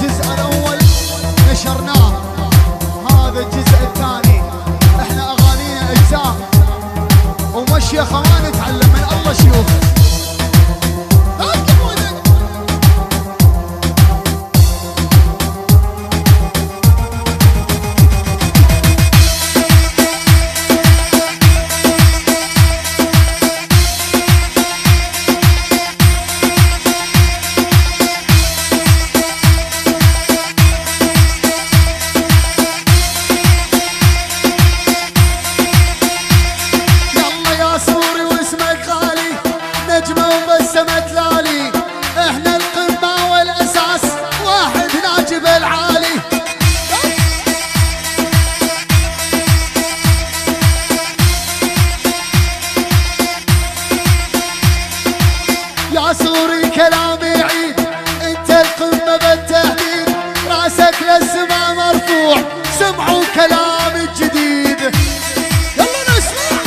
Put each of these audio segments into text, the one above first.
just عاصوري كلامي يعيد انت القمة بالتهديد. رأسك للسما مرفوع. سمعوا كلام الجديد يلا نسمع.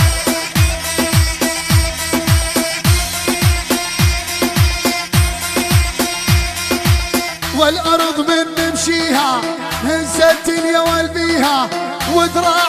والأرض من نمشيها. هزت اليوم بيها ودراها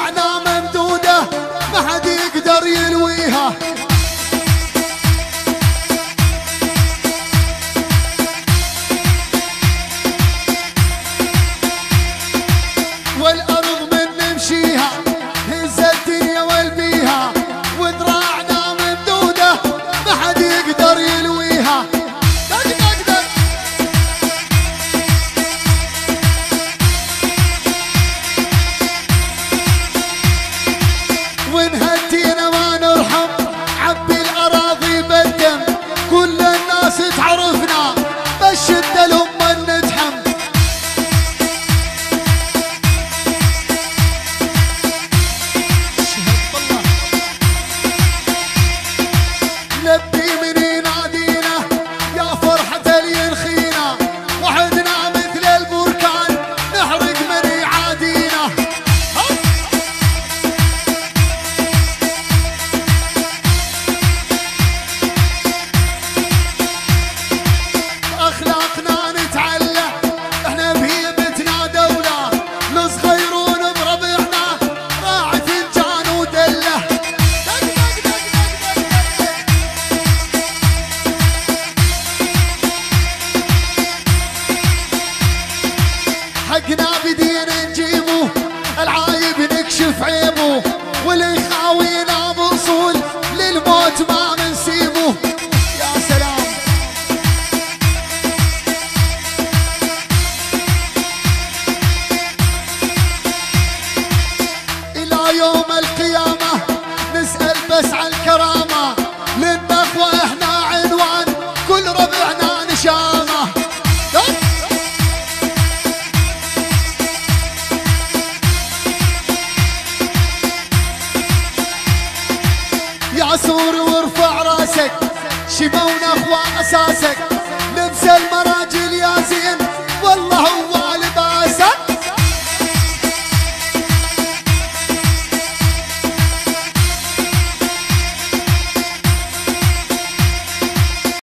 بدينا نجيبه العايب نكشف عيبه واللي يخاوينا موصول للموت ما منسيبه. يا سلام. إلى يوم القيامة și mă una cu asasec